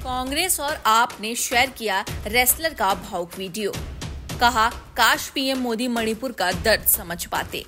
कांग्रेस और आप ने शेयर किया रेसलर का भावुक वीडियो। कहा, काश पीएम मोदी मणिपुर का दर्द समझ पाते।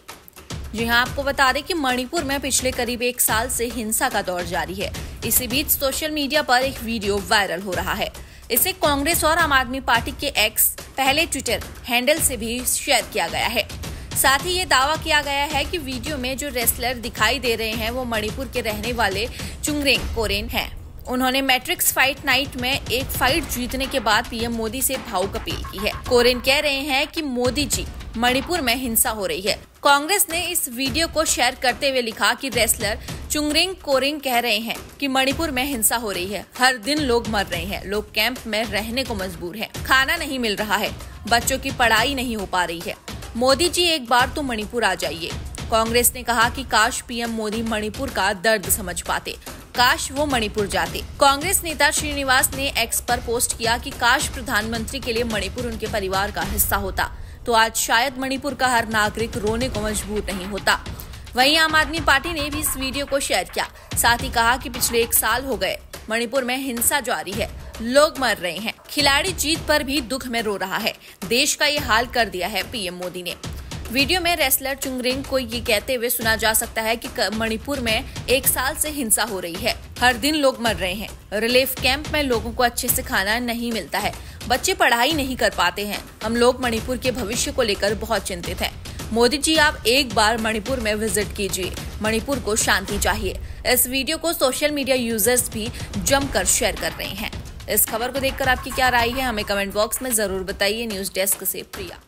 जी हाँ आपको बता दें कि मणिपुर में पिछले करीब एक साल से हिंसा का दौर जारी है। इसी बीच सोशल मीडिया पर एक वीडियो वायरल हो रहा है। इसे कांग्रेस और आम आदमी पार्टी के एक्स, पहले ट्विटर हैंडल से भी शेयर किया गया है। साथ ही ये दावा किया गया है कि वीडियो में जो रेसलर दिखाई दे रहे हैं, वो मणिपुर के रहने वाले चुंगरेंग कोरेन हैं। उन्होंने मैट्रिक्स फाइट नाइट में एक फाइट जीतने के बाद पीएम मोदी से भावुक अपील की है। कोरिन कह रहे हैं कि मोदी जी मणिपुर में हिंसा हो रही है। कांग्रेस ने इस वीडियो को शेयर करते हुए लिखा कि रेसलर चुंगरिंग कोरिंग कह रहे हैं कि मणिपुर में हिंसा हो रही है। हर दिन लोग मर रहे हैं। लोग कैंप में रहने को मजबूर हैं। खाना नहीं मिल रहा है। बच्चों की पढ़ाई नहीं हो पा रही है। मोदी जी, एक बार तो मणिपुर आ जाइए। कांग्रेस ने कहा कि काश पीएम मोदी मणिपुर का दर्द समझ पाते। काश वो मणिपुर जाते। कांग्रेस नेता श्रीनिवास ने एक्स पर पोस्ट किया कि काश प्रधानमंत्री के लिए मणिपुर उनके परिवार का हिस्सा होता तो आज शायद मणिपुर का हर नागरिक रोने को मजबूर नहीं होता। वहीं आम आदमी पार्टी ने भी इस वीडियो को शेयर किया, साथ ही कहा कि पिछले एक साल हो गए, मणिपुर में हिंसा जारी है, लोग मर रहे हैं, खिलाड़ी जीत पर भी दुख में रो रहा है, देश का ये हाल कर दिया है पीएम मोदी ने। वीडियो में रेसलर चुंगरिंग को ये कहते हुए सुना जा सकता है कि मणिपुर में एक साल से हिंसा हो रही है। हर दिन लोग मर रहे हैं। रिलीफ कैंप में लोगों को अच्छे से खाना नहीं मिलता है। बच्चे पढ़ाई नहीं कर पाते हैं। हम लोग मणिपुर के भविष्य को लेकर बहुत चिंतित हैं। मोदी जी, आप एक बार मणिपुर में विज़िट कीजिए। मणिपुर को शांति चाहिए। इस वीडियो को सोशल मीडिया यूज़र्स भी जमकर शेयर कर रहे हैं। इस खबर को देखकर आपकी क्या राय है? हमें कमेंट बॉक्स में ज़रूर बताइए। न्यूज़ डेस्क से प्रिया।